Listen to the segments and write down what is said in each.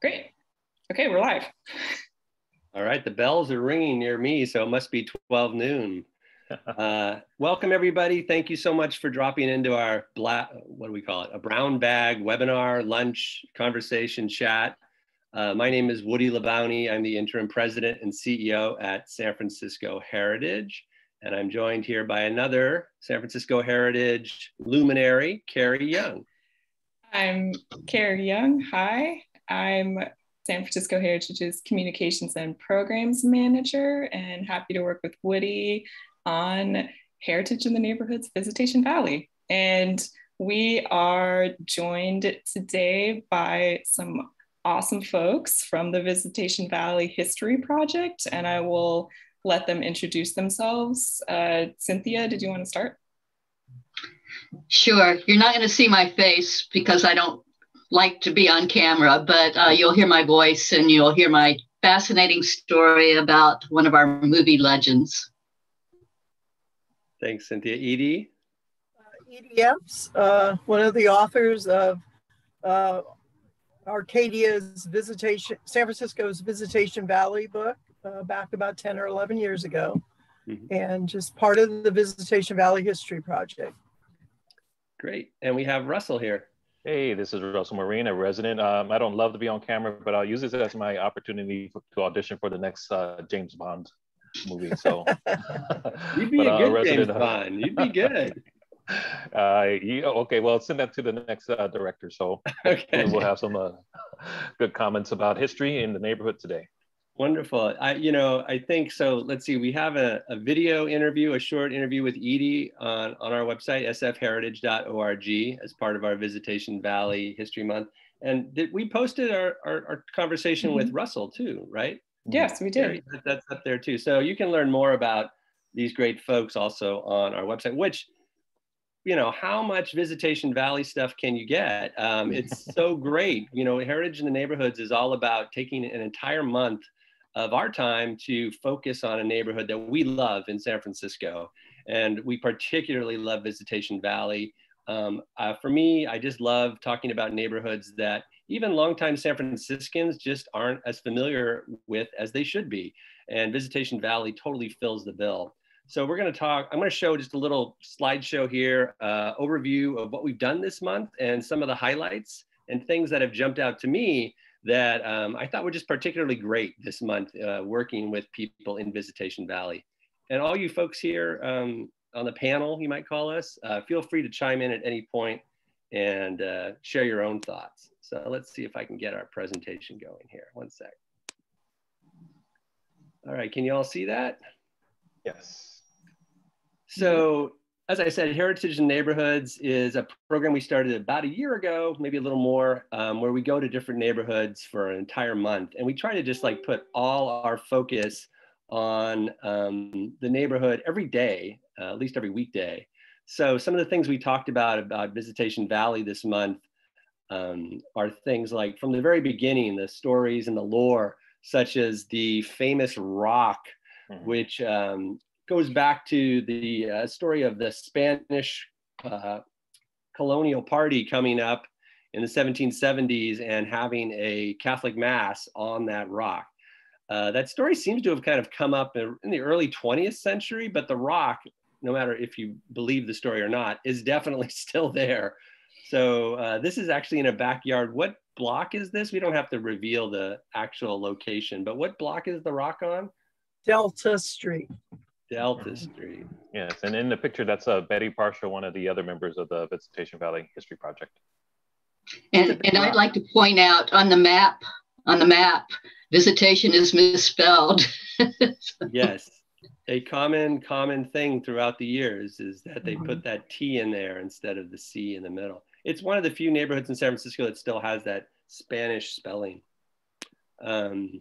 Great. Okay, we're live. All right, the bells are ringing near me, so it must be 12 noon. Uh, welcome everybody. Thank you so much for dropping into our black, what do we call it? A brown bag webinar, lunch, conversation, chat. Uh, my name is Woody LaBounty. I'm the interim president and CEO at San Francisco Heritage. And I'm joined here by another San Francisco Heritage luminary, Carrie Young. I'm Carrie Young. Hi. I'm San Francisco Heritage's Communications and Programs Manager and happy to work with Woody on Heritage in the Neighborhoods Visitacion Valley. And we are joined today by some awesome folks from the Visitacion Valley History Project, and I will let them introduce themselves. Uh, Cynthia, did you want to start? Sure. You're not going to see my face because I don't like to be on camera, but uh, you'll hear my voice and you'll hear my fascinating story about one of our movie legends. Thanks, Cynthia. Edie? Uh, Edie Epps, uh, one of the authors of uh, Arcadia's visitation, San Francisco's Visitacion Valley book uh, back about 10 or 11 years ago, mm-hmm. and just part of the Visitacion Valley History Project. Great. And we have Russell here. Hey, this is Russell Morine, a resident. Um, I don't love to be on camera, but I'll use this as my opportunity for, to audition for the next uh, James Bond movie. So you'd be but, a uh, good James Bond. You'd be good. Uh, yeah, okay, well, send that to the next uh, director. So okay. we'll have some uh, good comments about history in the neighborhood today. Wonderful. I, you know, I think so. Let's see. We have a, a video interview, a short interview with Edie on, on our website, sfheritage.org, as part of our Visitacion Valley History Month. And did, we posted our, our, our conversation mm-hmm. with Russell too, right? Yes, we did. That's up there too. So you can learn more about these great folks also on our website, which, you know, how much Visitacion Valley stuff can you get? Um, it's so great. You know, Heritage in the Neighborhoods is all about taking an entire month of our time to focus on a neighborhood that we love in San Francisco. And we particularly love Visitacion Valley. Um, uh, for me, I just love talking about neighborhoods that even longtime San Franciscans just aren't as familiar with as they should be. And Visitacion Valley totally fills the bill. So we're going to talk, I'm going to show just a little slideshow here, uh, overview of what we've done this month and some of the highlights and things that have jumped out to me that um, I thought were just particularly great this month uh, working with people in Visitacion Valley. And all you folks here um, on the panel, you might call us, uh, feel free to chime in at any point and uh, share your own thoughts. So let's see if I can get our presentation going here. One sec. All right, can you all see that? Yes. So as I said, Heritage in Neighborhoods is a program we started about a year ago, maybe a little more, um, where we go to different neighborhoods for an entire month. And we try to just like put all our focus on um, the neighborhood every day, uh, at least every weekday. So some of the things we talked about about Visitacion Valley this month um, are things like from the very beginning, the stories and the lore, such as the famous rock, mm-hmm. which um, goes back to the uh, story of the Spanish uh, colonial party coming up in the 1770s and having a Catholic mass on that rock. Uh, that story seems to have kind of come up in, the early 20th century, but the rock, no matter if you believe the story or not, is definitely still there. So uh, this is actually in a backyard. What block is this? We don't have to reveal the actual location, but what block is the rock on? Delta Street. Delta Street. Yes, and in the picture, that's uh, Betty Parsha, one of the other members of the Visitacion Valley History Project. And, and I'd like to point out on the map, on the map, visitation is misspelled. yes, a common common thing throughout the years is that they put that T in there instead of the C in the middle. It's one of the few neighborhoods in San Francisco that still has that Spanish spelling. Um,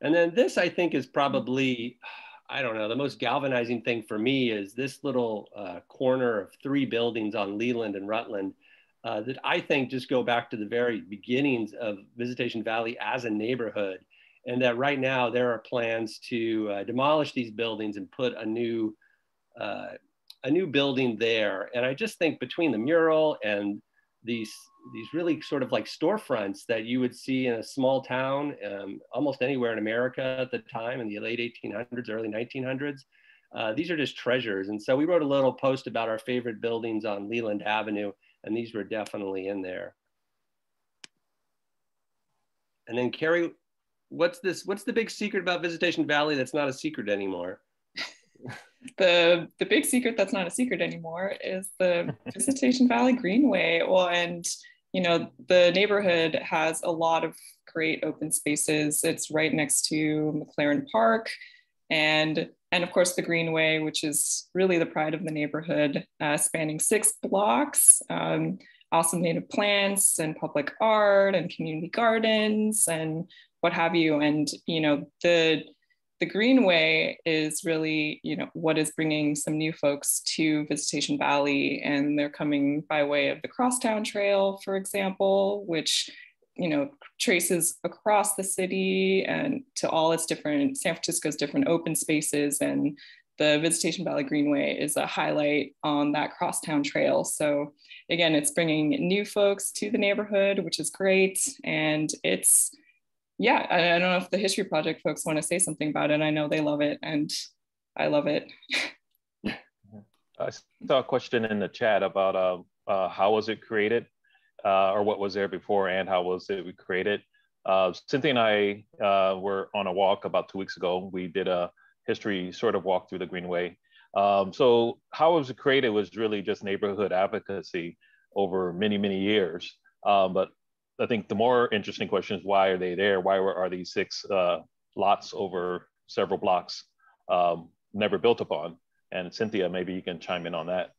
and then this, I think, is probably I don't know, the most galvanizing thing for me is this little uh, corner of three buildings on Leland and Rutland uh, that I think just go back to the very beginnings of Visitacion Valley as a neighborhood. And that right now there are plans to uh, demolish these buildings and put a new, uh, a new building there. And I just think between the mural and these these really sort of like storefronts that you would see in a small town, um, almost anywhere in America at the time in the late 1800s, early 1900s. Uh, these are just treasures. And so we wrote a little post about our favorite buildings on Leland Avenue, and these were definitely in there. And then Carrie, what's this? What's the big secret about Visitacion Valley that's not a secret anymore? the the big secret that's not a secret anymore is the Visitacion Valley Greenway. Well, and you know the neighborhood has a lot of great open spaces. It's right next to McLaren Park, and and of course the Greenway, which is really the pride of the neighborhood, uh, spanning six blocks. Um, awesome native plants and public art and community gardens and what have you. And you know the the Greenway is really, you know, what is bringing some new folks to Visitacion Valley, and they're coming by way of the Crosstown Trail, for example, which, you know, traces across the city and to all its different San Francisco's different open spaces, and the Visitacion Valley Greenway is a highlight on that Crosstown Trail. So again, it's bringing new folks to the neighborhood, which is great, and it's yeah, I, I, don't know if the History Project folks want to say something about it. I know they love it and I love it. I saw a question in the chat about uh, uh, how was it created uh, or what was there before and how was it created. Uh, Cynthia and I uh, were on a walk about two weeks ago. We did a history sort of walk through the Greenway. Um, so how it was created was really just neighborhood advocacy over many, many years. Um, but I think the more interesting question is why are they there? Why were, are these six uh, lots over several blocks um, never built upon? And Cynthia, maybe you can chime in on that.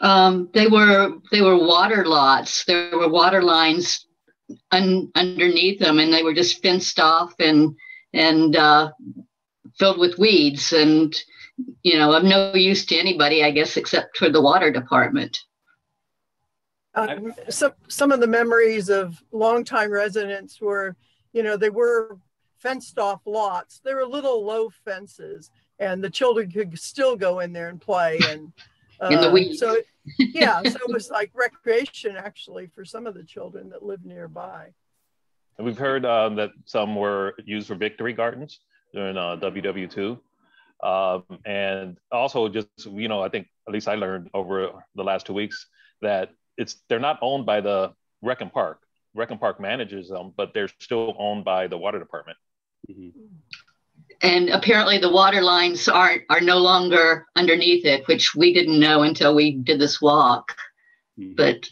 Um, they were they were water lots. There were water lines un, underneath them, and they were just fenced off and and uh, filled with weeds, and you know of no use to anybody, I guess, except for the water department. Uh, some some of the memories of longtime residents were, you know, they were fenced off lots. They were little low fences, and the children could still go in there and play. And uh, in the weeds. so, yeah, so it was like recreation actually for some of the children that lived nearby. And we've heard um, that some were used for victory gardens during uh, WW2. Um, and also just, you know, I think at least I learned over the last two weeks that it's they're not owned by the Rec and Park. Rec and Park manages them, but they're still owned by the water department. Mm-hmm. And apparently, the water lines aren't are no longer underneath it, which we didn't know until we did this walk. Mm-hmm. But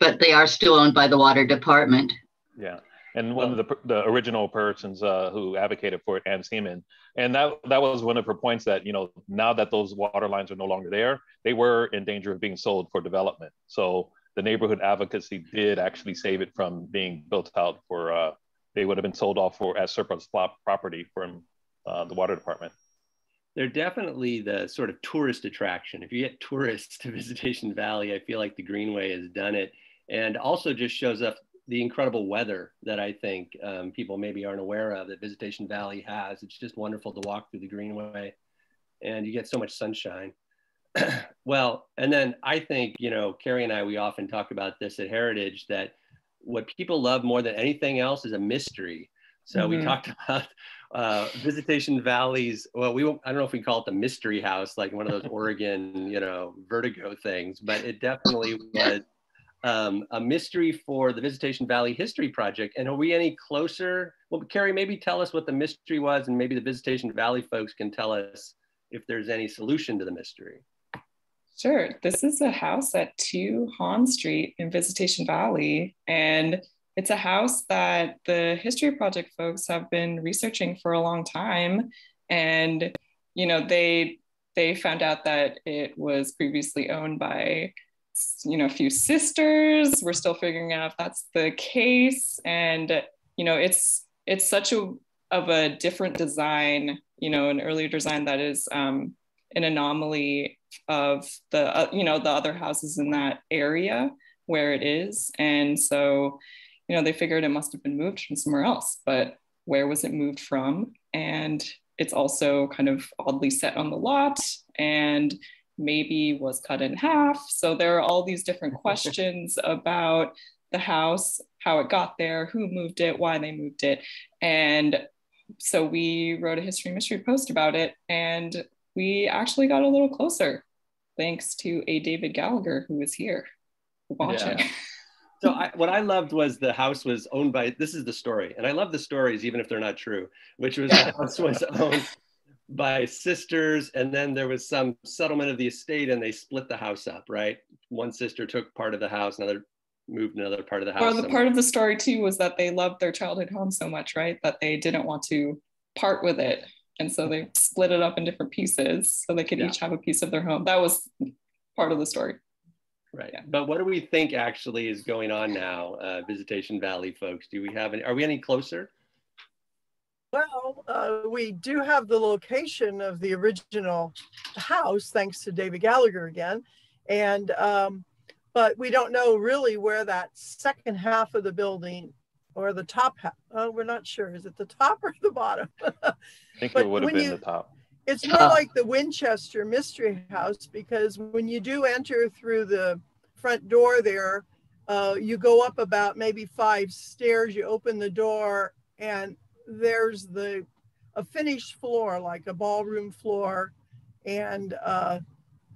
but they are still owned by the water department. Yeah, and one of the, the original persons uh, who advocated for it, Ann Seaman, and that that was one of her points that you know now that those water lines are no longer there, they were in danger of being sold for development. So the neighborhood advocacy did actually save it from being built out for, uh, they would have been sold off for as surplus property from uh, the water department. They're definitely the sort of tourist attraction. If you get tourists to Visitacion Valley, I feel like the Greenway has done it. And also just shows up the incredible weather that I think um, people maybe aren't aware of that Visitacion Valley has. It's just wonderful to walk through the Greenway and you get so much sunshine. well, and then I think, you know, Carrie and I, we often talk about this at Heritage that what people love more than anything else is a mystery. So mm-hmm. we talked about uh, Visitacion Valleys. Well, we I don't know if we call it the mystery house, like one of those Oregon, you know, vertigo things, but it definitely was um, a mystery for the Visitacion Valley History Project. And are we any closer? Well, Carrie, maybe tell us what the mystery was, and maybe the Visitacion Valley folks can tell us if there's any solution to the mystery. Sure. This is a house at 2 Hahn Street in Visitacion Valley. And it's a house that the History Project folks have been researching for a long time. And, you know, they they found out that it was previously owned by you know a few sisters we're still figuring out if that's the case and you know it's it's such a of a different design you know an earlier design that is um, an anomaly of the uh, you know the other houses in that area where it is and so you know they figured it must have been moved from somewhere else but where was it moved from and it's also kind of oddly set on the lot and maybe was cut in half. So there are all these different questions about the house, how it got there, who moved it, why they moved it. And so we wrote a history mystery post about it and we actually got a little closer thanks to a David Gallagher who was here watching. Yeah. So I, what I loved was the house was owned by. This is the story, and I love the stories even if they're not true. Which was the house was owned by sisters, and then there was some settlement of the estate, and they split the house up. Right, one sister took part of the house, another moved another part of the house. Well, the somewhere. part of the story too was that they loved their childhood home so much, right, that they didn't want to part with it, and so they split it up in different pieces so they could yeah. each have a piece of their home. That was part of the story. Right. Yeah. But what do we think actually is going on now, uh, Visitacion Valley folks? Do we have any, are we any closer? Well, uh, we do have the location of the original house, thanks to David Gallagher again. And, um, but we don't know really where that second half of the building or the top half, oh, we're not sure. Is it the top or the bottom? I think it would have been you, the top. It's more like the Winchester Mystery House because when you do enter through the front door there, uh, you go up about maybe five stairs, you open the door, and there's the a finished floor, like a ballroom floor, and uh,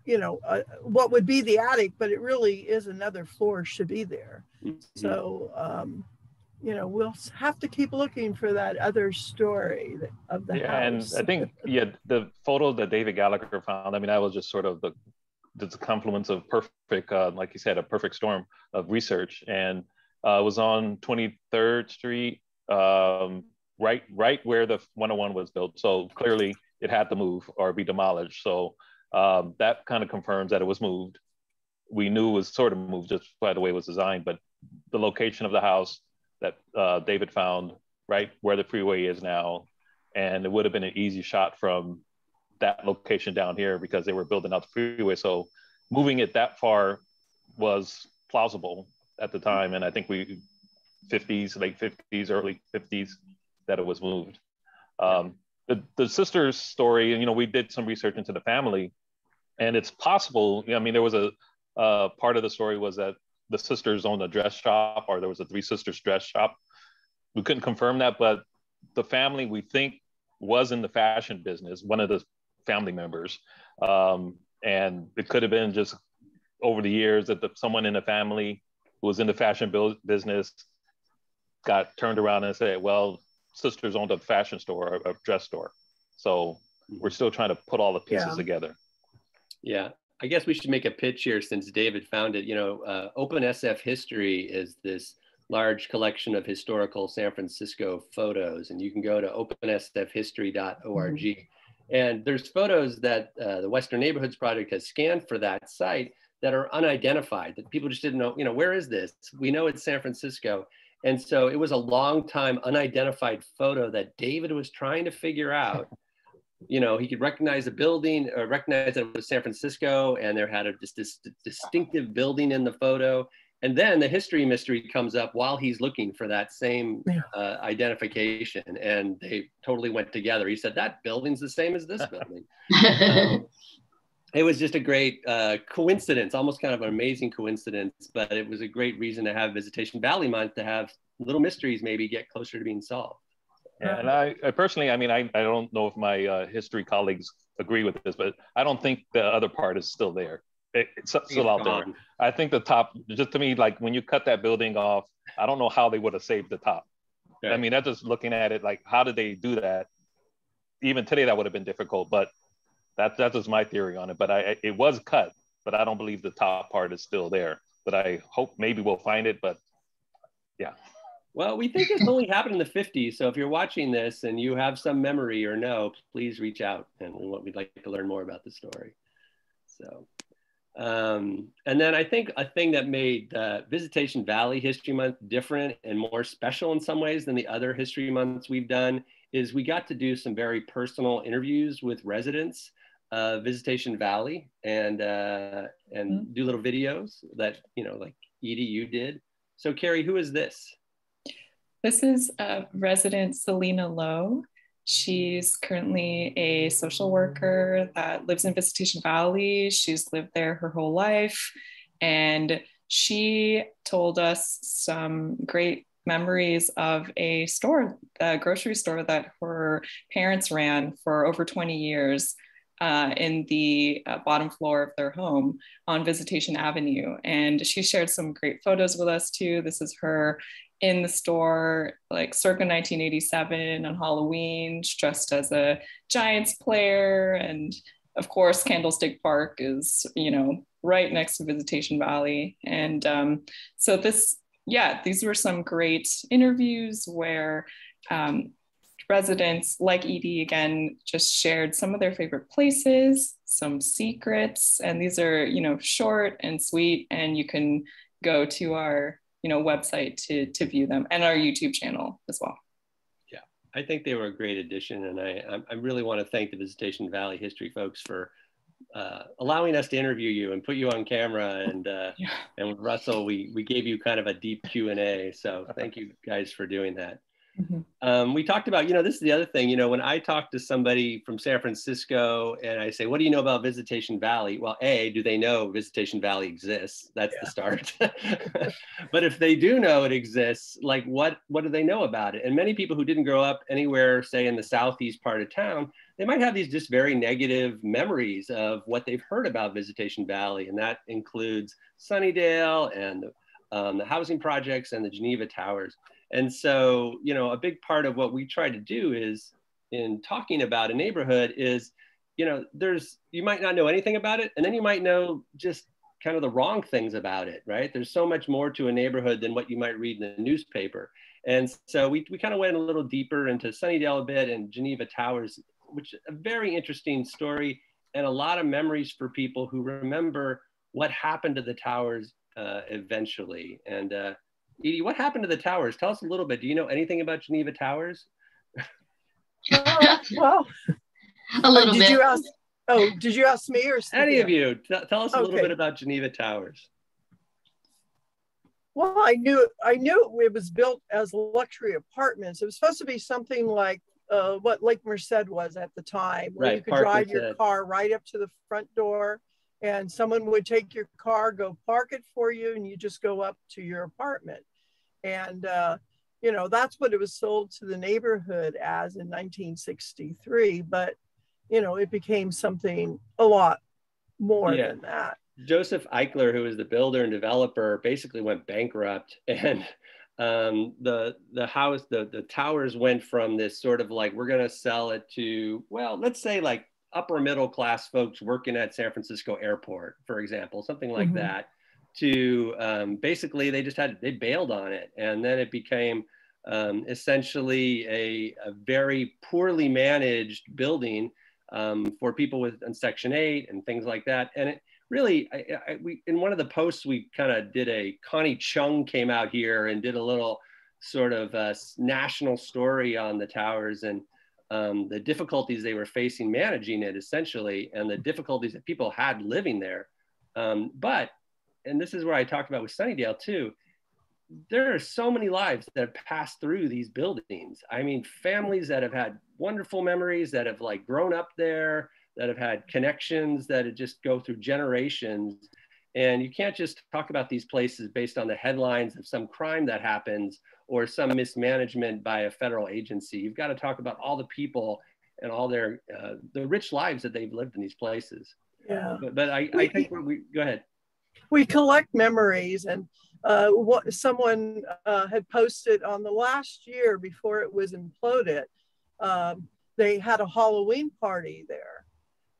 you know uh, what would be the attic, but it really is another floor should be there. Mm-hmm. So um, you know we'll have to keep looking for that other story of the yeah, house. and I think yeah, the photo that David Gallagher found. I mean, that was just sort of the the confluence of perfect, uh, like you said, a perfect storm of research, and uh, was on 23rd Street, um, right right where the 101 was built. So clearly, it had to move or be demolished. So um, that kind of confirms that it was moved. We knew it was sort of moved just by the way it was designed, but the location of the house that uh, David found right where the freeway is now. And it would have been an easy shot from that location down here because they were building out the freeway. So moving it that far was plausible at the time. And I think we 50s, late 50s, early 50s that it was moved. Um, the, the sister's story, you know, we did some research into the family and it's possible. I mean, there was a uh, part of the story was that the sisters owned a dress shop or there was a three sisters dress shop. We couldn't confirm that, but the family we think was in the fashion business, one of the family members. Um, and it could have been just over the years that the, someone in the family who was in the fashion business got turned around and said, well, sisters owned a fashion store, or a dress store. So we're still trying to put all the pieces yeah. together. Yeah. I guess we should make a pitch here since David found it. You know, uh, Open SF History is this large collection of historical San Francisco photos, and you can go to opensfhistory.org. Mm-hmm. And there's photos that uh, the Western Neighborhoods Project has scanned for that site that are unidentified, that people just didn't know, you know, where is this? We know it's San Francisco. And so it was a long time unidentified photo that David was trying to figure out you know, he could recognize a building, or recognize that it was San Francisco, and there had a this, this distinctive building in the photo. And then the history mystery comes up while he's looking for that same uh, identification, and they totally went together. He said that building's the same as this building. um, it was just a great uh, coincidence, almost kind of an amazing coincidence, but it was a great reason to have Visitacion Valley Month to have little mysteries maybe get closer to being solved. Yeah, and I, I, personally, I mean, I, I don't know if my uh, history colleagues agree with this, but I don't think the other part is still there. It, it's still out there. I think the top, just to me, like when you cut that building off, I don't know how they would have saved the top. I mean, that's just looking at it like, how did they do that? Even today, that would have been difficult, but that, that's just my theory on it. But I, it was cut, but I don't believe the top part is still there. But I hope maybe we'll find it. But yeah. Well, we think this only happened in the 50s. So if you're watching this and you have some memory or know, please reach out and we'd like to learn more about the story. So, um, and then I think a thing that made uh, Visitacion Valley History Month different and more special in some ways than the other history months we've done is we got to do some very personal interviews with residents of Visitacion Valley and uh, and mm-hmm. do little videos that you know like Edie you did. So Carrie, who is this? This is uh, resident Selena Lowe. She's currently a social worker that lives in Visitacion Valley. She's lived there her whole life. And she told us some great memories of a store, a grocery store that her parents ran for over 20 years uh, in the uh, bottom floor of their home on Visitacion Avenue. And she shared some great photos with us too. This is her in the store like circa 1987 on Halloween, dressed as a Giants player. And of course, Candlestick Park is, you know, right next to Visitacion Valley. And um, so this, yeah, these were some great interviews where um, residents like Edie again just shared some of their favorite places, some secrets, and these are, you know, short and sweet, and you can go to our you know website to to view them and our youtube channel as well yeah i think they were a great addition and i i really want to thank the visitacion valley history folks for uh, allowing us to interview you and put you on camera and uh, yeah. and with russell we we gave you kind of a deep q&a so thank you guys for doing that Mm-hmm. Um, we talked about, you know, this is the other thing, you know, when I talk to somebody from San Francisco and I say, what do you know about Visitacion Valley? Well, A, do they know Visitacion Valley exists? That's yeah. the start. but if they do know it exists, like what, what do they know about it? And many people who didn't grow up anywhere, say in the Southeast part of town, they might have these just very negative memories of what they've heard about Visitacion Valley. And that includes Sunnydale and um, the housing projects and the Geneva Towers. And so, you know, a big part of what we try to do is in talking about a neighborhood is, you know, there's, you might not know anything about it, and then you might know just kind of the wrong things about it, right? There's so much more to a neighborhood than what you might read in the newspaper. And so we, we kind of went a little deeper into Sunnydale a bit and Geneva Towers, which a very interesting story and a lot of memories for people who remember what happened to the towers uh, eventually. And uh, Edie, what happened to the towers? Tell us a little bit. Do you know anything about Geneva Towers? uh, well, a little did bit. You ask, oh, did you ask me or any of you? T- tell us a okay. little bit about Geneva Towers. Well, I knew I knew it was built as luxury apartments. It was supposed to be something like uh, what Lake Merced was at the time, where right, you could Park drive Merced. your car right up to the front door and someone would take your car, go park it for you, and you just go up to your apartment. And, uh, you know, that's what it was sold to the neighborhood as in 1963. But, you know, it became something a lot more yeah. than that. Joseph Eichler, who was the builder and developer, basically went bankrupt. And um, the the house, the the towers went from this sort of like we're going to sell it to well, let's say like upper middle class folks working at San Francisco Airport, for example, something like mm-hmm. that, to um, basically they just had they bailed on it, and then it became um, essentially a, a, very poorly managed building um, for people with Section Eight and things like that, and it really I, I, we in one of the posts we kind of did a Connie Chung came out here and did a little sort of uh, national story on the towers. And um, the difficulties they were facing managing it essentially, and the difficulties that people had living there. Um, but, and this is where I talked about with Sunnydale too, there are so many lives that have passed through these buildings. I mean, families that have had wonderful memories that have like grown up there, that have had connections that just go through generations. And you can't just talk about these places based on the headlines of some crime that happens or some mismanagement by a federal agency. You've got to talk about all the people and all their uh, the rich lives that they've lived in these places. Yeah. But, but I, I think we go ahead. We collect memories, and uh, what someone uh, had posted on the last year before it was imploded. Um, they had a Halloween party there,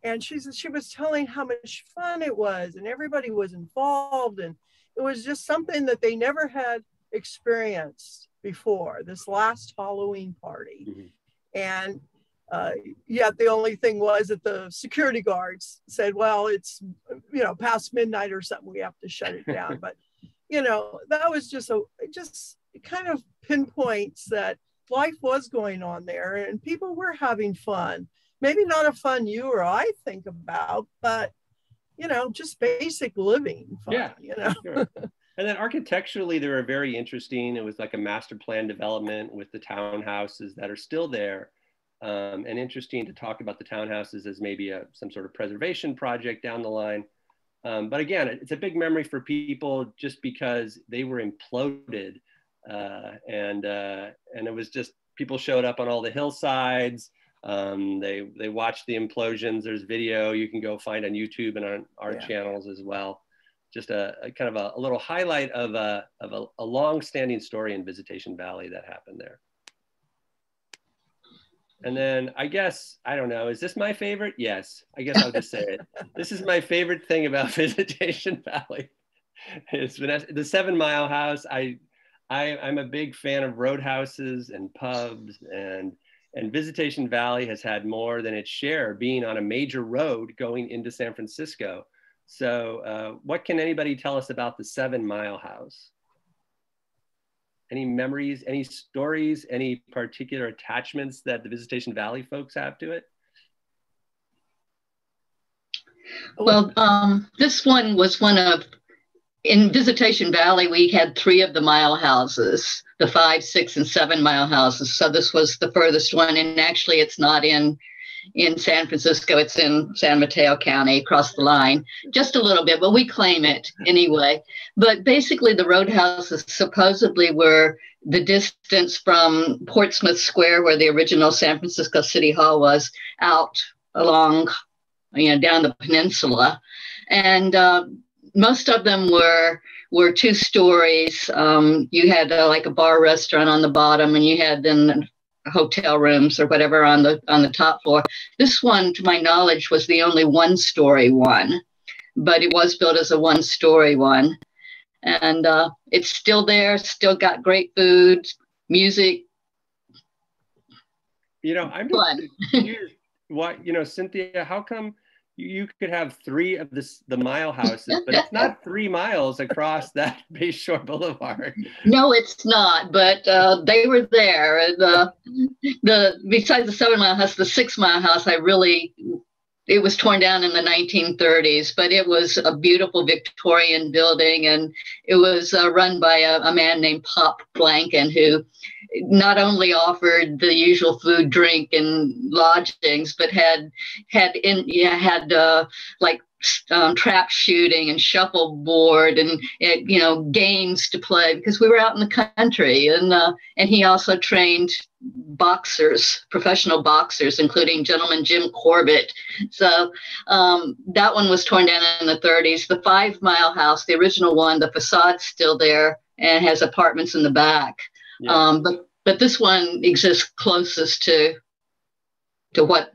and she she was telling how much fun it was, and everybody was involved, and it was just something that they never had experienced before this last Halloween party. Mm-hmm. And uh, yet the only thing was that the security guards said, well, it's, you know, past midnight or something, we have to shut it down. but, you know, that was just a, just kind of pinpoints that life was going on there and people were having fun. Maybe not a fun you or I think about, but, you know, just basic living fun, yeah, you know. Sure. And then architecturally, they were very interesting. It was like a master plan development with the townhouses that are still there. um, and interesting to talk about the townhouses as maybe a, some sort of preservation project down the line. Um, but again, it's a big memory for people just because they were imploded, uh, and uh, and it was just people showed up on all the hillsides. Um, they they watched the implosions. There's video you can go find on YouTube and on our yeah. channels as well. Just a, a kind of a, a, little highlight of a of a, a long-standing story in Visitacion Valley that happened there. And then I guess, I don't know, is this my favorite? Yes, I guess I'll just say it. This is my favorite thing about Visitacion Valley. It's been the Seven Mile House. I, I, I'm a big fan of roadhouses and pubs and, and Visitacion Valley has had more than its share being on a major road going into San Francisco. So uh, what can anybody tell us about the Seven Mile House? any memories, any stories, any particular attachments that the Visitacion Valley folks have to it? Well, um, this one was one of, in Visitacion Valley, we had three of the mile houses, the five, six, and seven mile houses. So this was the furthest one. And actually, it's not in in San Francisco. It's in San Mateo County across the line, just a little bit, but we claim it anyway. But basically, the roadhouses supposedly were the distance from Portsmouth Square, where the original San Francisco City Hall was, out along, you know, down the peninsula. And uh, most of them were were two stories. Um, you had uh, like a bar restaurant on the bottom, and you had then hotel rooms or whatever on the on the top floor. This one, to my knowledge, was the only one story one, but it was built as a one story one, and uh, it's still there. Still got great food, music. You know, I'm just. What you know, Cynthia? How come? You could have three of this the mile houses, but it's not three miles across that Bayshore Boulevard. No, it's not. But uh, they were there. The the besides the seven mile house, the six mile house, I really it was torn down in the 1930s, but it was a beautiful Victorian building, and it was uh, run by a, a, man named Pop Blanken, who not only offered the usual food, drink, and lodgings, but had had in yeah had uh, like um, trap shooting and shuffleboard and you know games to play because we were out in the country. And uh, and he also trained boxers professional boxers including gentleman Jim Corbett. So um, that one was torn down in the 30s the five mile house the original one the facade's still there and has apartments in the back. Yeah. um, but but this one exists closest to to what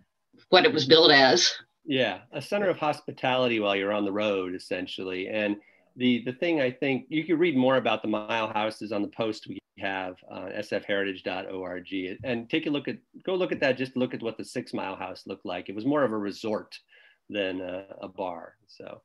what it was built as yeah, a center of hospitality while you're on the road, essentially. And the the thing I think you can read more about the mile houses on the post we have uh, on sfheritage.org and take a look at go look at that. Just look at what the Six Mile House looked like. It was more of a resort than a, a bar. So.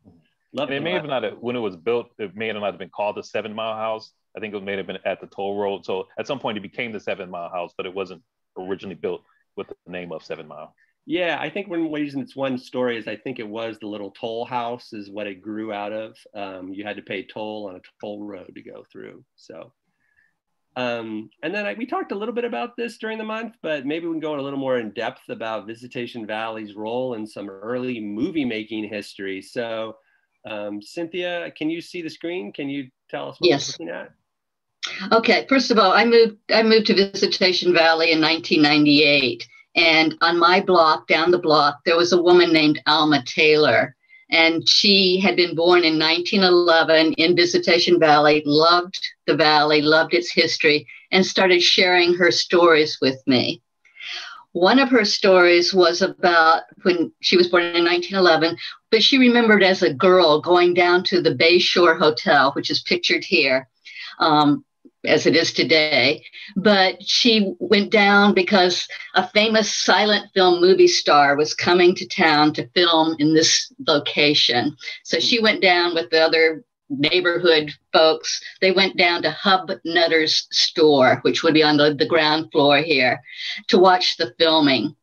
Love it may have not when it was built. It may not have been called the Seven Mile House. I think it may have been at the toll road. So at some point, it became the Seven Mile House, but it wasn't originally built with the name of Seven Mile. Yeah, I think one reason it's one story is I think it was the little toll house is what it grew out of. Um, you had to pay toll on a toll road to go through. So, um, and then I, we talked a little bit about this during the month, but maybe we can go in a little more in depth about Visitacion Valley's role in some early movie making history. So, um, Cynthia, can you see the screen? Can you tell us what yes. we're looking at? Okay, first of all, I moved I moved to Visitacion Valley in 1998 and on my block, down the block, there was a woman named Alma Taylor. And she had been born in 1911 in Visitacion Valley, loved the valley, loved its history, and started sharing her stories with me. One of her stories was about when she was born in 1911, but she remembered as a girl going down to the Bayshore Hotel, which is pictured here, um, as it is today. But she went down because a famous silent film movie star was coming to town to film in this location. So she went down with the other neighborhood folks. They went down to Hub Nutter's store, which would be on the, the ground floor here, to watch the filming.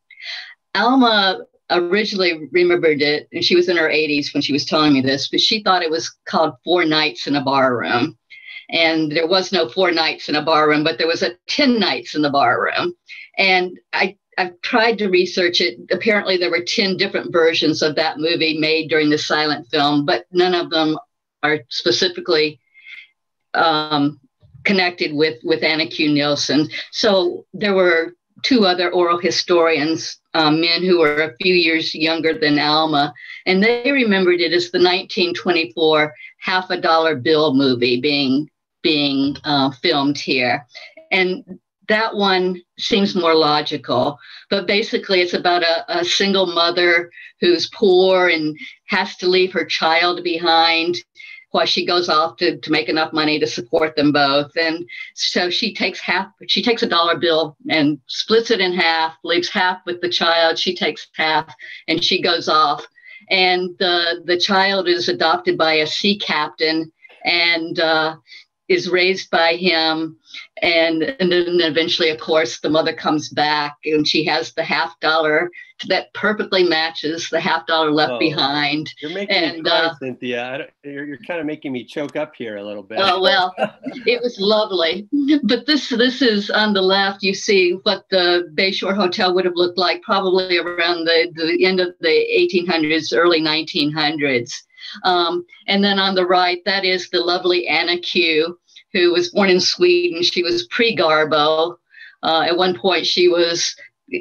Alma originally remembered it, and she was in her 80s when she was telling me this, but she thought it was called Four Nights in a Bar Room and there was no four nights in a bar room, but there was a 10 nights in the bar room. And I, I've tried to research it. Apparently, there were 10 different versions of that movie made during the silent film, but none of them are specifically um, connected with, with Anna Q. Nilsson. So there were two other oral historians, um, men who were a few years younger than Alma, and they remembered it as the 1924 half a dollar bill movie being being uh, filmed here. And that one seems more logical. But basically, it's about a, a, single mother who's poor and has to leave her child behind while she goes off to, to make enough money to support them both. And so she takes half, she takes a dollar bill and splits it in half, leaves half with the child. She takes half and she goes off. And the, the child is adopted by a sea captain and uh, is raised by him and and then eventually of course the mother comes back and she has the half dollar that perfectly matches the half dollar left oh, behind. you're making and, me cry, uh, cynthia. You're, you're kind of making me choke up here a little bit. Oh well it was lovely. But this this is on the left you see what the bayshore hotel would have looked like probably around the, the end of the 1800s early 1900s um, and then on the right, that is the lovely Anna Q, who was born in Sweden. She was pre Garbo. Uh, at one point, she was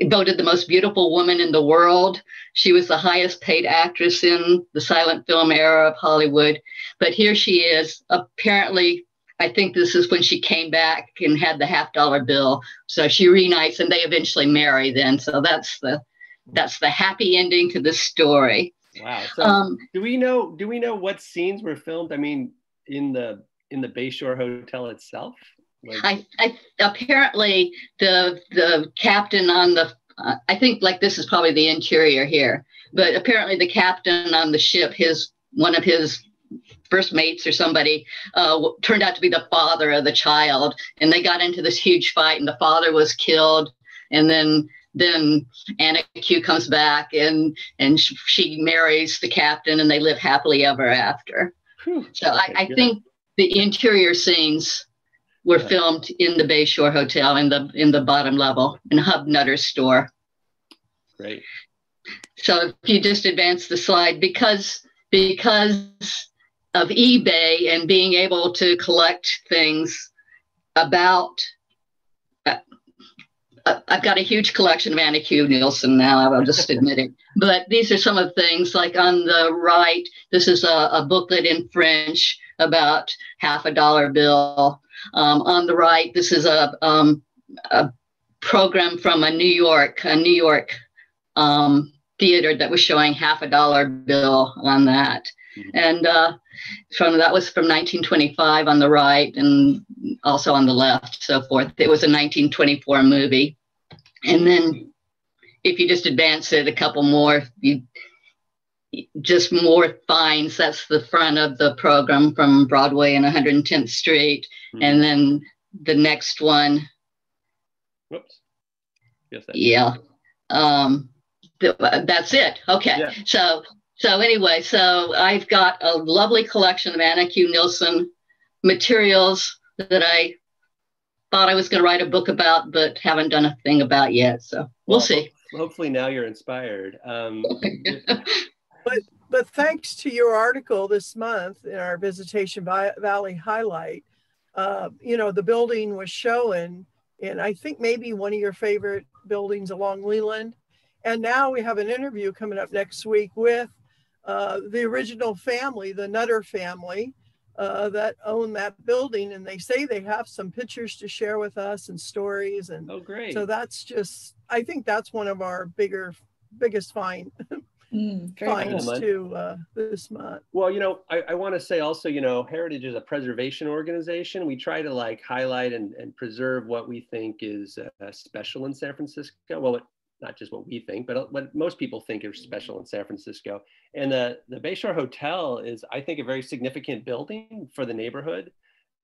voted the most beautiful woman in the world. She was the highest paid actress in the silent film era of Hollywood. But here she is. Apparently, I think this is when she came back and had the half dollar bill. So she reunites and they eventually marry then. So that's the that's the happy ending to the story. Wow. So um, do we know do we know what scenes were filmed? I mean, in the in the Bayshore Hotel itself? Like, I, I apparently the the captain on the uh, I think like this is probably the interior here, but apparently the captain on the ship, his one of his first mates or somebody uh, turned out to be the father of the child, and they got into this huge fight, and the father was killed, and then then Anna Q comes back and and she marries the captain, and they live happily ever after. Whew, so I, I think the interior scenes were yeah. filmed in the Bayshore Hotel in the in the bottom level in Hub Nutter's store. Great. So if you just advance the slide, because because of eBay and being able to collect things about I've got a huge collection of Anna Q. Nilsson now, I'll just admit it. But these are some of the things like on the right, this is a, a booklet in French about half a dollar bill. Um, on the right, this is a, um, a program from a New York, a New York um, theater that was showing half a dollar bill on that. Mm-hmm. And uh, from that was from 1925 on the right and also on the left, so forth. It was a 1924 movie. And then if you just advance it a couple more, you just more fines. That's the front of the program from Broadway and 110th Street. Mm-hmm. And then the next one. Whoops. Yes, yeah. Um, th- that's it. Okay. Yeah. So so anyway, so I've got a lovely collection of Anna Q. Nilsson materials that I thought I was going to write a book about, but haven't done a thing about yet. So we'll, well see. Hopefully now you're inspired. Um, but but thanks to your article this month in our Visitacion Valley highlight, uh, you know the building was showing, and I think maybe one of your favorite buildings along Leland. And now we have an interview coming up next week with uh, the original family, the Nutter family, uh, that own that building, and they say they have some pictures to share with us and stories. And oh, great! So that's just, I think that's one of our bigger, biggest find. Mm, finds cool, to uh, this month. Well, you know, I, I want to say also, you know, Heritage is a preservation organization. We try to like highlight and, and preserve what we think is uh, special in San Francisco. Well, it, not just what we think, but what most people think is special in San Francisco. And the, the Bayshore Hotel is, I think, a very significant building for the neighborhood.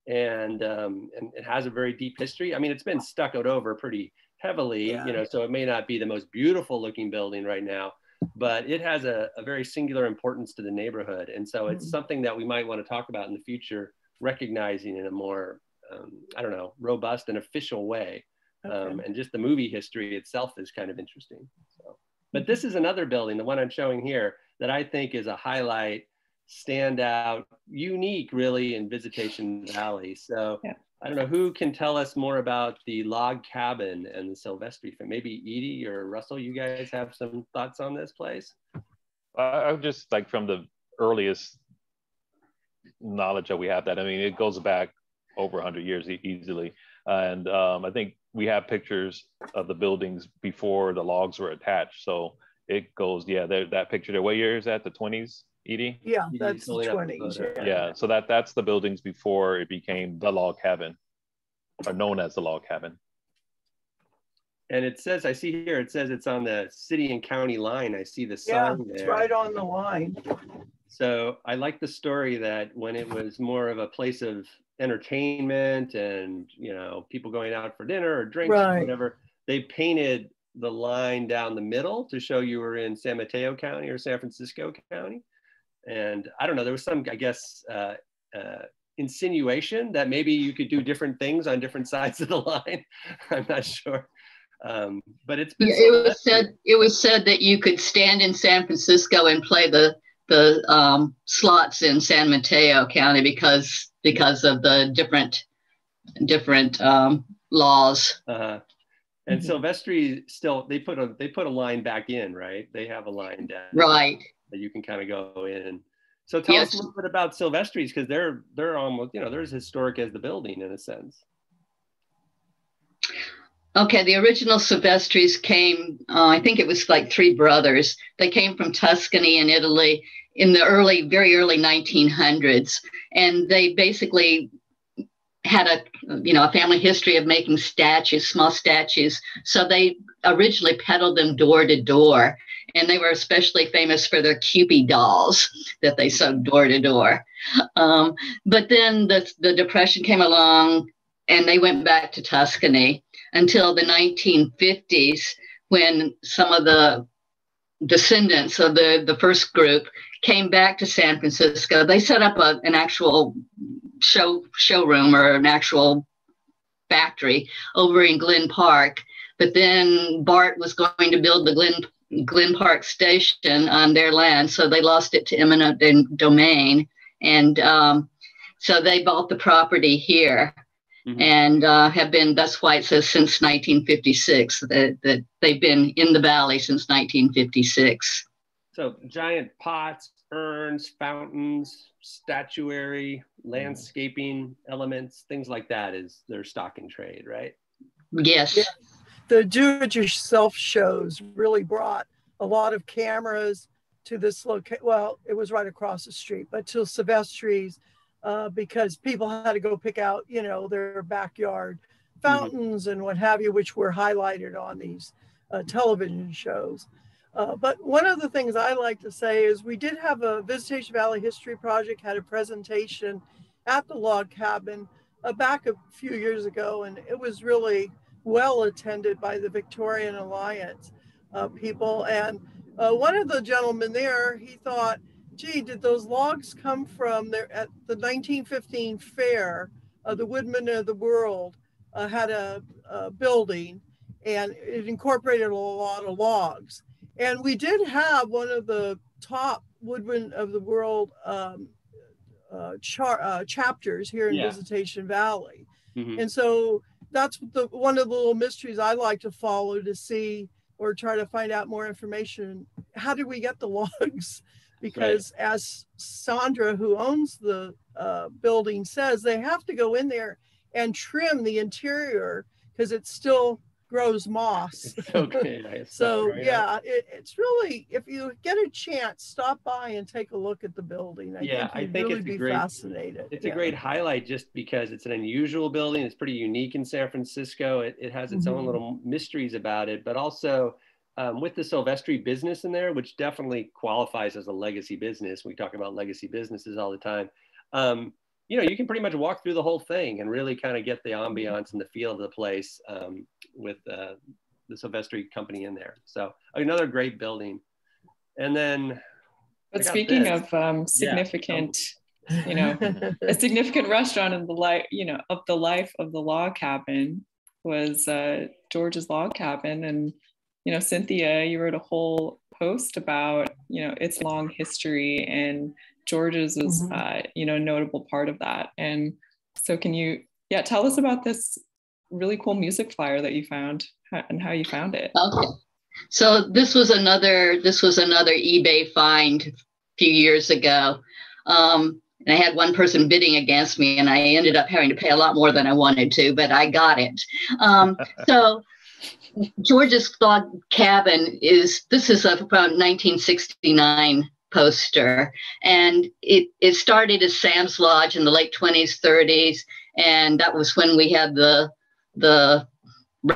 And, um, and it has a very deep history. I mean, it's been stuccoed over pretty heavily, yeah. you know, so it may not be the most beautiful looking building right now, but it has a, a very singular importance to the neighborhood. And so it's mm-hmm. something that we might want to talk about in the future, recognizing in a more, um, I don't know, robust and official way okay. Um, and just the movie history itself is kind of interesting. So, but this is another building, the one I'm showing here, that I think is a highlight, standout, unique, really, in Visitacion Valley. So. Yeah. I don't know who can tell us more about the log cabin and the Silvestri. Maybe Edie or Russell, you guys have some thoughts on this place? I would just like from the earliest knowledge that we have that. I mean, it goes back over 100 years easily. And um, I think we have pictures of the buildings before the logs were attached. So it goes, yeah, there, that picture there. What year is that? The 20s, Edie? Yeah, that's the 20s. Yeah. yeah, so that that's the buildings before it became the log cabin, or known as the log cabin. And it says, I see here, it says it's on the city and county line. I see the sign yeah, there. It's right on the line. So I like the story that when it was more of a place of entertainment and you know people going out for dinner or drinks right. or whatever, they painted the line down the middle to show you were in San Mateo County or San Francisco County. And I don't know, there was some, I guess, uh, uh, insinuation that maybe you could do different things on different sides of the line. I'm not sure. Um, but it's yeah, it was said it was said that you could stand in San Francisco and play the the um, slots in San Mateo County because because of the different different um, laws. Uh-huh. And mm-hmm. Silvestri still they put a they put a line back in, right? They have a line down right that you can kind of go in. So tell yes. us a little bit about Silvestri's because they're they're almost you know they're as historic as the building in a sense. Okay, the original Silvestris came, uh, I think it was like three brothers. They came from Tuscany in Italy in the early, very early 1900s. And they basically had a, you know, a family history of making statues, small statues. So they originally peddled them door to door. And they were especially famous for their Cupid dolls that they sold door to door. Um, but then the, the Depression came along and they went back to Tuscany until the 1950s when some of the descendants of the, the first group came back to San Francisco. They set up a, an actual show showroom or an actual factory over in Glen Park. But then BART was going to build the Glen Glen Park station on their land, so they lost it to eminent domain, and um, so they bought the property here mm-hmm. and uh, have been, that's why it says since 1956, that, that they've been in the valley since 1956. So giant pots, urns, fountains, statuary, landscaping elements, things like that is their stock and trade, right? Yes. Yeah. The do-it-yourself shows really brought a lot of cameras to this location. Well, it was right across the street, but to Silvestri's uh, because people had to go pick out, you know, their backyard mm-hmm. fountains mm-hmm. and what have you, which were highlighted on these uh, television shows. Uh, but one of the things I like to say is we did have a Visitacion Valley History Project had a presentation at the log cabin uh, back a few years ago, and it was really well attended by the Victorian Alliance uh, people. And uh, one of the gentlemen there, he thought, gee, did those logs come from there at the 1915 fair? Uh, the Woodmen of the World had a, a, building and it incorporated a lot of logs. And we did have one of the top Woodmen of the World um, uh, char- uh, chapters here in yeah. Visitacion Valley. Mm-hmm. And so that's the one of the little mysteries I like to follow to see or try to find out more information. How did we get the logs? because right. as Sandra, who owns the uh, building, says, they have to go in there and trim the interior because it's still grows moss. okay. so right yeah, it, it's really if you get a chance, stop by and take a look at the building. I yeah, think I think really it's be great, fascinated. It's yeah. a great highlight just because it's an unusual building. It's pretty unique in San Francisco. It, it has its mm-hmm. own little mysteries about it, but also um, with the Silvestri business in there, which definitely qualifies as a legacy business. We talk about legacy businesses all the time. Um, you know, you can pretty much walk through the whole thing and really kind of get the ambiance and the feel of the place um, with uh, the Silvestri company in there. So another great building. And then. But speaking this. of um, significant, yeah. you know, a significant restaurant in the life, you know, of the life of the log cabin was uh, George's log cabin. And, you know, Cynthia, you wrote a whole post about, you know, its long history and George's is, mm-hmm. uh, you know, a notable part of that. And so can you, yeah, tell us about this really cool music flyer that you found and how you found it. Okay. So this was another, this was another eBay find a few years ago. Um, and I had one person bidding against me, and I ended up having to pay a lot more than I wanted to, but I got it. Um, so George's Log Cabin is this is about 1969 poster, and it it started as Sam's Lodge in the late 20s, 30s, and that was when we had the the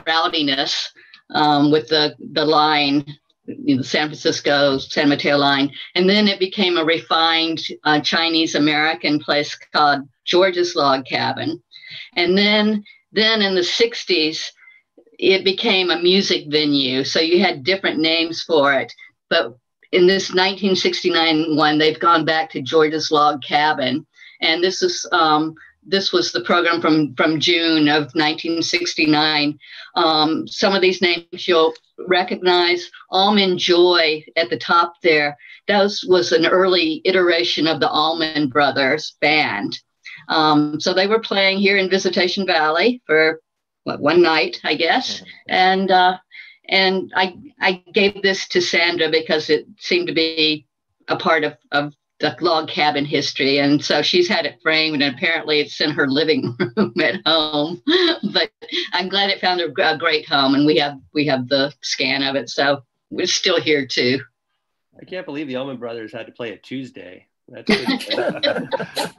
rowdiness um, with the the line the San Francisco San Mateo line, and then it became a refined uh, Chinese American place called George's Log Cabin, and then then in the '60s it became a music venue. So you had different names for it, but in this 1969 one, they've gone back to George's Log Cabin, and this is um, this was the program from from June of 1969. Um, some of these names you'll recognize. Almond Joy at the top there. That was, an early iteration of the Allman Brothers band. Um, so they were playing here in Visitacion Valley for what, one night, I guess, and uh, and I I gave this to Sandra because it seemed to be a part of, of the log cabin history. And so she's had it framed, and apparently it's in her living room at home. but I'm glad it found a, great home, and we have we have the scan of it, so we're still here too. I can't believe the Allman Brothers had to play it Tuesday. That's they,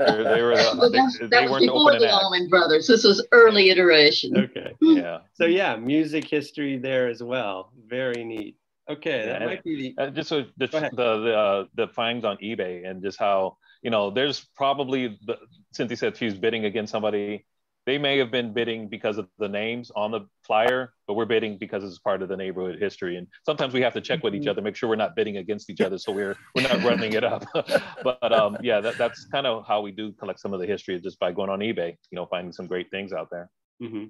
they were well, they, they weren't before the Allman Brothers. This was early iteration. Okay, yeah. So yeah, music history there as well. Very neat. Okay, that yeah, might be the. Uh, just so the the the, uh, the finds on eBay and just how you know there's probably the Cynthia said she's bidding against somebody. They may have been bidding because of the names on the flyer, but we're bidding because it's part of the neighborhood history. And sometimes we have to check with each mm-hmm. other, make sure we're not bidding against each other, so we're we're not running it up. but um, yeah, that, that's kind of how we do collect some of the history, just by going on eBay, you know, finding some great things out there. Mm-hmm.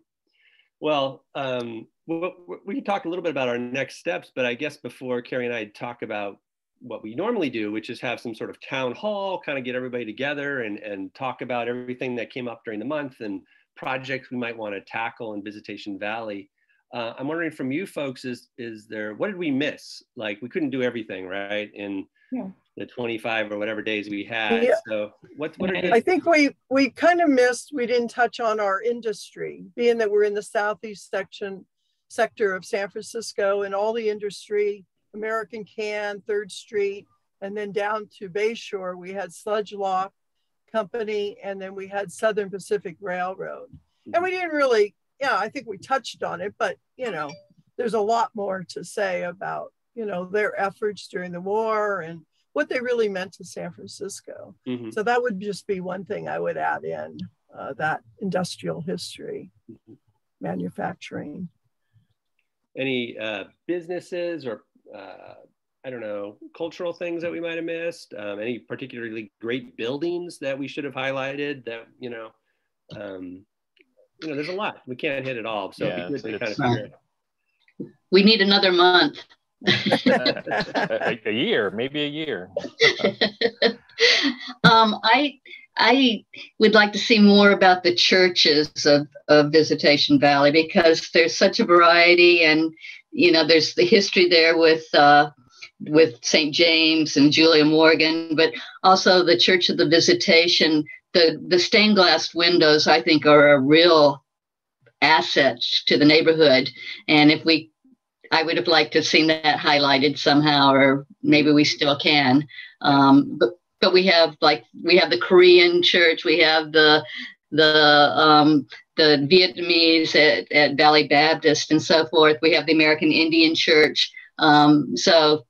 Well, um, we can talk a little bit about our next steps, but I guess before Carrie and I talk about what we normally do, which is have some sort of town hall, kind of get everybody together and, and talk about everything that came up during the month and projects we might want to tackle in Visitacion Valley. Uh, I'm wondering from you folks, is, is there, what did we miss? Like we couldn't do everything, right? In yeah. the 25 or whatever days we had. Yeah. So what, what are I think we, we kind of missed, we didn't touch on our industry, being that we're in the Southeast section sector of San Francisco and all the industry, American Can, Third Street, and then down to Bayshore, we had Schlage Lock Company, and then we had Southern Pacific Railroad. And we didn't really, yeah, I think we touched on it, but you know, there's a lot more to say about, you know, their efforts during the war and what they really meant to San Francisco. Mm-hmm. So that would just be one thing I would add in uh, that industrial history, mm-hmm. manufacturing any uh, businesses or uh, I don't know cultural things that we might have missed? Um, any particularly great buildings that we should have highlighted? That you know, um, you know, there's a lot. We can't hit it all, so yeah, it'd be good to kind of figure. We need another month. a, a, year, maybe a year. um, I I would like to see more about the churches of, of Visitacion Valley because there's such a variety, and you know, there's the history there with uh, with St. James and Julia Morgan, but also the Church of the Visitation. The the stained glass windows, I think, are a real asset to the neighborhood, and if we I would have liked to have seen that highlighted somehow, or maybe we still can. Um, but but we have like we have the Korean church, we have the the um, the Vietnamese at, at Valley Baptist and so forth. We have the American Indian Church. Um, so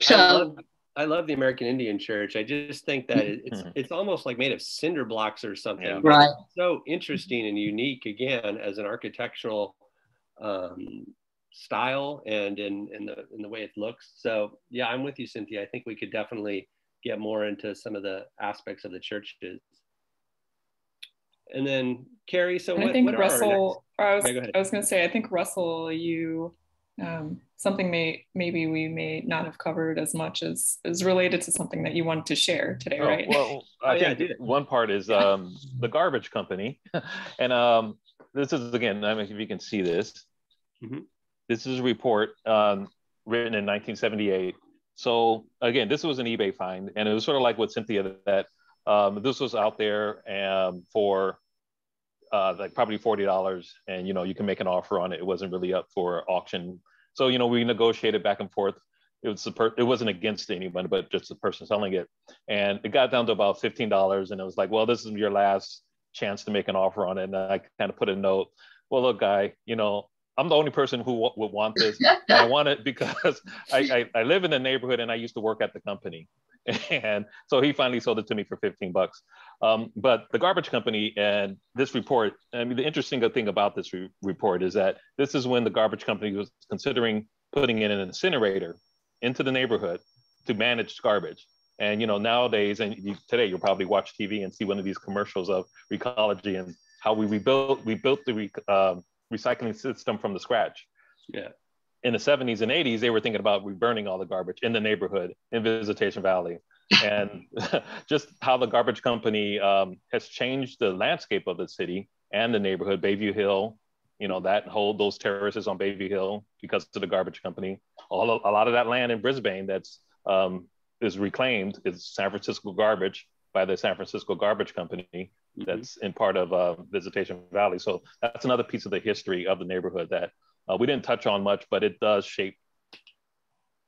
so. I love, I love, the American Indian Church. I just think that it's it's almost like made of cinder blocks or something. Yeah. Right. so interesting and unique again as an architectural um, style and in, in the in the way it looks. So yeah, I'm with you, Cynthia. I think we could definitely get more into some of the aspects of the churches. And then Carrie, so what, I think what Russell, I was, Yeah, I was going to say, I think Russell, you, um, something may, maybe we may not have covered as much as is related to something that you wanted to share today, Oh, right? Well, I Oh, yeah, think do one part is um, the garbage company, and um, this is again. I mean, if you can see this, Mhm. this is a report um, written in 1978. So again, this was an eBay find, and it was sort of like what Cynthia that um, this was out there um, for uh, like probably forty dollars, and you know you can make an offer on it. It wasn't really up for auction, so you know we negotiated back and forth. It was the per- it wasn't against anyone, but just the person selling it, and it got down to about fifteen dollars, and it was like, well, this is your last chance to make an offer on it, and I kind of put a note. Well, look, guy, you know. I'm the only person who w- would want this. I want it because I, I, I live in the neighborhood and I used to work at the company. And so he finally sold it to me for 15 bucks. Um, but the garbage company and this report, I mean, the interesting thing about this re- report is that this is when the garbage company was considering putting in an incinerator into the neighborhood to manage garbage. And you know, nowadays, and you, today, you'll probably watch TV and see one of these commercials of Recology and how we rebuilt we built the re, um, recycling system from the scratch. Yeah. In the 70s and 80s, they were thinking about reburning all the garbage in the neighborhood in Visitacion Valley. And just how the garbage company um, has changed the landscape of the city and the neighborhood, Bayview Hill, you know, that whole, those terraces on Bayview Hill because of the garbage company. All, a lot of that land in Brisbane that's um, is reclaimed is San Francisco garbage by the San Francisco Garbage Company Mhm. that's in part of uh, Visitacion Valley. So that's another piece of the history of the neighborhood that uh, we didn't touch on much, but it does shape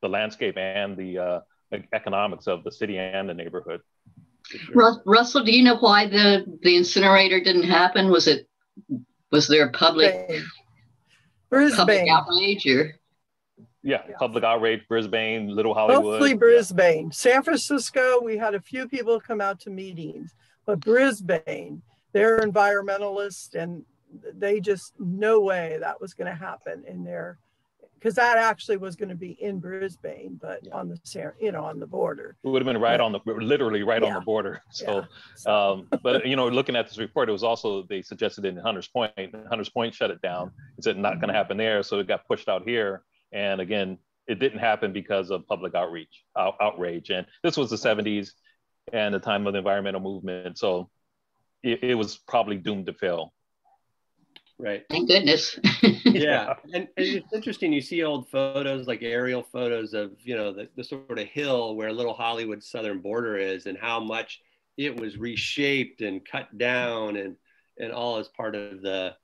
the landscape and the uh, economics of the city and the neighborhood. sure. Russell, do you know why the, the incinerator didn't happen? Was it, was there public, Brisbane. public outrage or? Yeah, Yeah. public outrage, Brisbane, Little Hollywood. Hopefully Yeah. Brisbane. San Francisco, we had a few people come out to meetings, but Brisbane, they're environmentalists and they just, no way that was going to happen in there. Because that actually was going to be in Brisbane, but Yeah. on the, you know, on the border. It would have been right Yeah. on the, literally right on the border. So, Yeah. Um, but you know, looking at this report, it was also they suggested in Hunters Point. Hunters Point shut it down. It said not going to happen there, so it got pushed out here. And again, it didn't happen because of public outreach, out, outrage. And this was the '70s and the time of the environmental movement, so it, it was probably doomed to fail. Right. Thank goodness. yeah. And, and it's interesting you see old photos like aerial photos of you know the, the sort of hill where little hollywood southern border is and how much it was reshaped and cut down and and all as part of the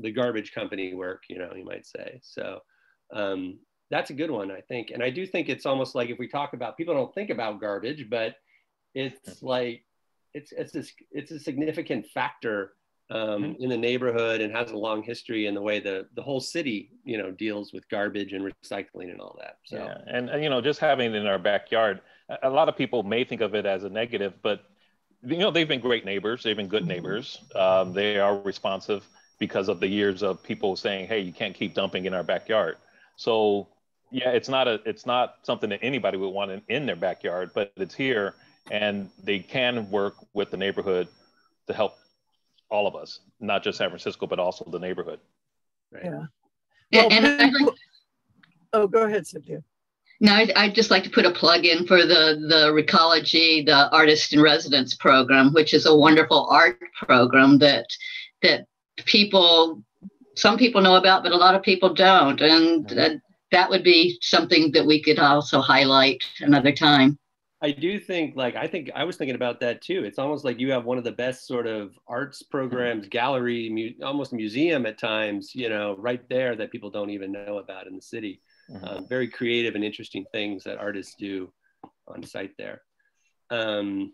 the garbage company work you know you might say. So um, that's a good one i think. And i do think it's almost like if we talk about people don't think about garbage but it's like it's it's a, it's a significant factor um, in the neighborhood and has a long history in the way the the whole city you know deals with garbage and recycling and all that so Yeah, and, and you know, just having it in our backyard, a- a lot of people may think of it as a negative, but you know, they've been great neighbors. They've been good neighbors. Um, they are responsive because of the years of people saying, "Hey, you can't keep dumping in our backyard." So, yeah, it's not a, it's not something that anybody would want in, in their backyard, but it's here, and they can work with the neighborhood to help all of us, not just San Francisco, but also the neighborhood. right yeah. And, Well, and I'd like, oh, go ahead, Cynthia. now I'd, I'd just like to put a plug in for the, the Recology, the Artist in Residence program, which is a wonderful art program that, that people, some people know about, but a lot of people don't. And uh, that would be something that we could also highlight another time. I do think like I think I was thinking about that too. It's almost like you have one of the best sort of arts programs, gallery, mu- almost museum at times, you know, right there that people don't even know about in the city. Mhm. Uh, very creative and interesting things that artists do on site there. Um,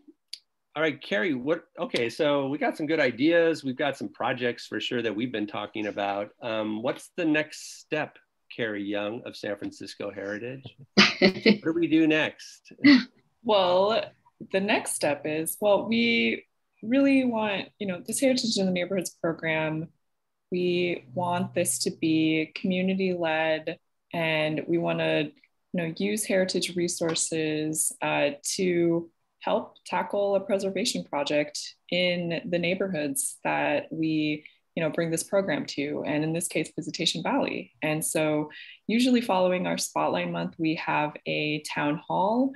all right, Carrie, what, okay, so we got some good ideas. We've got some projects for sure that we've been talking about. Um, what's the next step, Carrie Young of San Francisco Heritage? What do we do next? Well, the next step is well, we really want, you know, this Heritage in the Neighborhoods program, we want this to be community led and we want to, you know, use heritage resources uh, to help tackle a preservation project in the neighborhoods that we you know bring this program to and in this case visitacion valley. And so usually following our spotlight month we have a town hall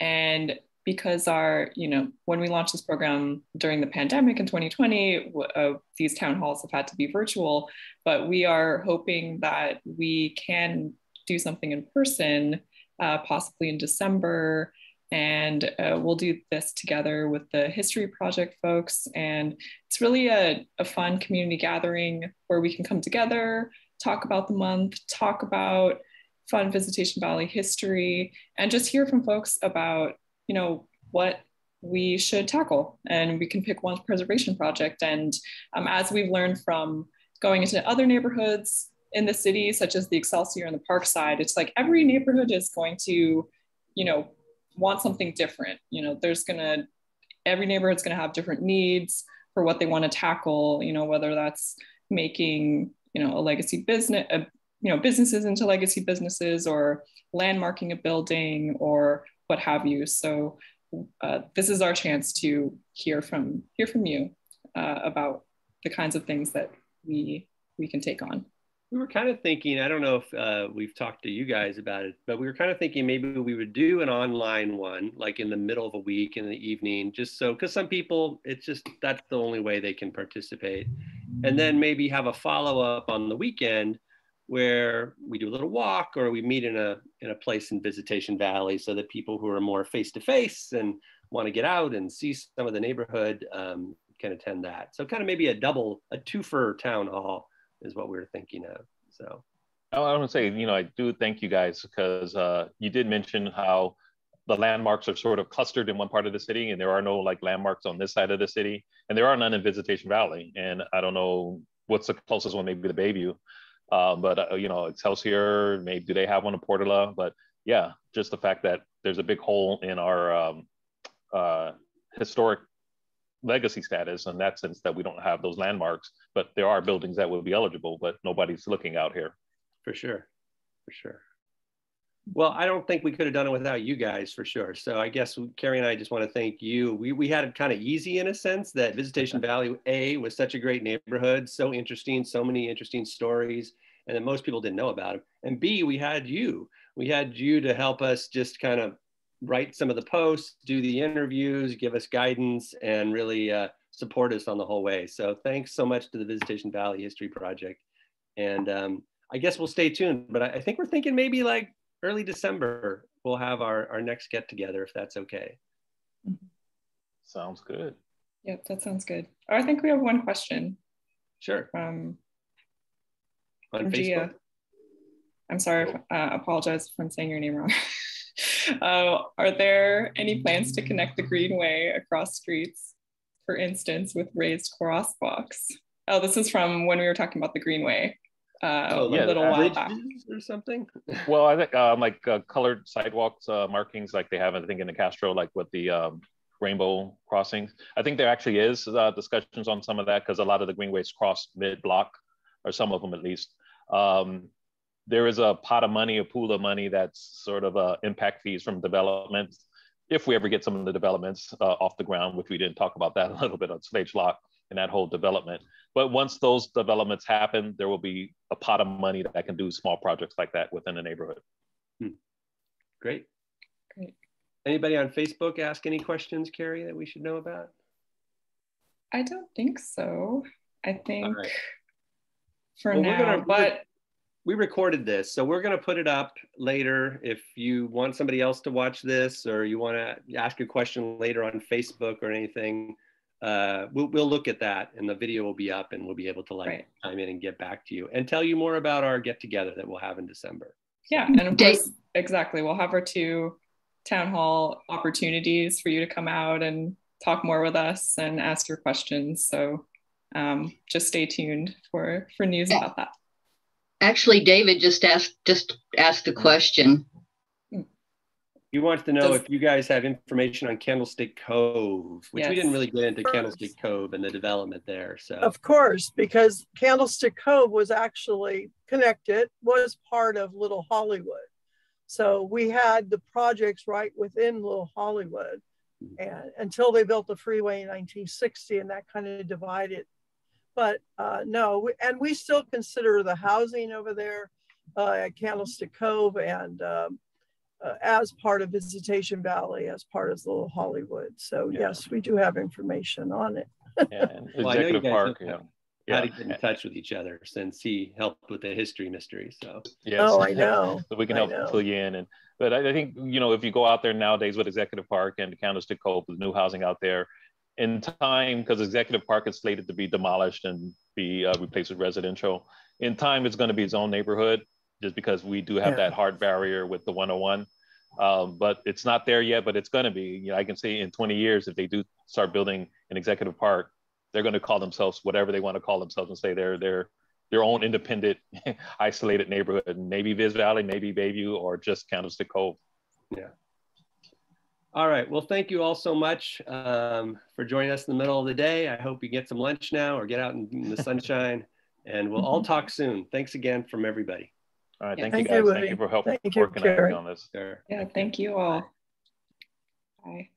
and because our you know when we launched this program during the pandemic in 2020 uh, these town halls have had to be virtual but we are hoping that we can do something in person uh, possibly in december. And uh, we'll do this together with the history project folks. And it's really a, a fun community gathering where we can come together talk about the month talk about fun visitacion valley history and just hear from folks about you know what we should tackle and we can pick one preservation project and um, as we've learned from going into other neighborhoods in the city such as the excelsior and the park side it's like every neighborhood is going to you know want something different. You know, there's gonna every neighborhood's gonna have different needs for what they want to tackle. You know, whether that's making you know a legacy business, a, you know, businesses into legacy businesses, or landmarking a building, or what have you. So uh, this is our chance to hear from hear from you uh, about the kinds of things that we we can take on we were kind of thinking i don't know if uh, we've talked to you guys about it but we were kind of thinking maybe we would do an online one like in the middle of a week in the evening just so because some people it's just that's the only way they can participate and then maybe have a follow-up on the weekend where we do a little walk or we meet in a in a place in visitacion valley so that people who are more face to face and want to get out and see some of the neighborhood um, can attend that so kind of maybe a double a twofer town hall is what we were thinking of. So I want to say, you know, I do thank you guys because uh, you did mention how the landmarks are sort of clustered in one part of the city and there are no like landmarks on this side of the city and there are none in Visitacion Valley. And I don't know what's the closest one, maybe the Bayview. Uh, but, uh, you know, Excelsior, maybe do they have one in Portola? But yeah, just the fact that there's a big hole in our um, uh, historic legacy status in that sense that we don't have those landmarks, but there are buildings that would be eligible, but nobody's looking out here. For sure, for sure. Well, I don't think we could have done it without you guys for sure. So I guess Carrie and I just want to thank you. We, we had it kind of easy in a sense that Visitacion Valley A was such a great neighborhood, so interesting, so many interesting stories, and that most people didn't know about it. And B, we had you. We had you to help us just kind of write some of the posts, do the interviews, give us guidance, and really uh, support us on the whole way. So thanks so much to the Visitacion Valley History Project. And um, I guess we'll stay tuned, but I, I, think we're thinking maybe like early December, we'll have our, our next get together if that's okay. Sounds good. Yep, that sounds good. Oh, I think we have one question. Sure. From, on from Facebook. Gia. I'm sorry, if, uh, apologize if I'm saying your name wrong. Uh, are there any plans to connect the Greenway across streets, for instance, with raised crosswalks? Oh, this is from when we were talking about the Greenway. Uh, oh, yeah, a little while back. or something. well, I think um, like uh, colored sidewalks uh, markings, like they have, I think, in the Castro, like with the um, rainbow crossings. I think there actually is uh, discussions on some of that because a lot of the greenways cross mid-block, or some of them at least. Um, there is a pot of money, a pool of money that's sort of uh, impact fees from developments. If we ever get some of the developments uh, off the ground, which we didn't talk about that a little bit on Schlage Lock and that whole development. But once those developments happen, there will be a pot of money that can do small projects like that within the neighborhood. Hmm. Great. Great. Anybody on Facebook ask any questions, Carrie, that we should know about? I don't think so. I think right. for well, now, gonna, but we recorded this, so we're going to put it up later. If you want somebody else to watch this, or you want to ask a question later on Facebook or anything, uh, we'll, we'll look at that, and the video will be up, and we'll be able to like right. chime in and get back to you and tell you more about our get together that we'll have in December. Yeah, and of course, exactly, we'll have our two town hall opportunities for you to come out and talk more with us and ask your questions. So um, just stay tuned for for news about that. Actually, David just asked just asked a question. He wants to know Does, if you guys have information on Candlestick Cove, which yes. we didn't really get into Candlestick Cove and the development there. So of course, because Candlestick Cove was actually connected, was part of Little Hollywood. So we had the projects right within Little Hollywood. and until they built the freeway in 1960 and that kind of divided but uh, no and we still consider the housing over there uh, at candlestick cove and um, uh, as part of visitacion valley as part of little hollywood so yeah. yes we do have information on it yeah, well, executive park yeah how to get in touch with each other since he helped with the history mystery. So yes. oh, I know. so we can help fill you in. And but I, I, think you know if you go out there nowadays with Executive Park and Candlestick Cove, the new housing out there, in time because Executive Park is slated to be demolished and be uh, replaced with residential. In time, it's going to be its own neighborhood, just because we do have yeah. that hard barrier with the 101. Um, but it's not there yet, but it's going to be. You know, I can say in 20 years if they do start building an Executive Park, they're going to call themselves whatever they want to call themselves and say they're they're their own independent, isolated neighborhood. Maybe Viz Valley, maybe Bayview, or just Candlestick Cove. Yeah. All right. Well, thank you all so much um, for joining us in the middle of the day. I hope you get some lunch now or get out in, in the sunshine, and we'll all talk soon. Thanks again from everybody. All right. Thank, thank you guys. You, thank you for helping thank working on this. Sure. Yeah. Thank you all. Bye.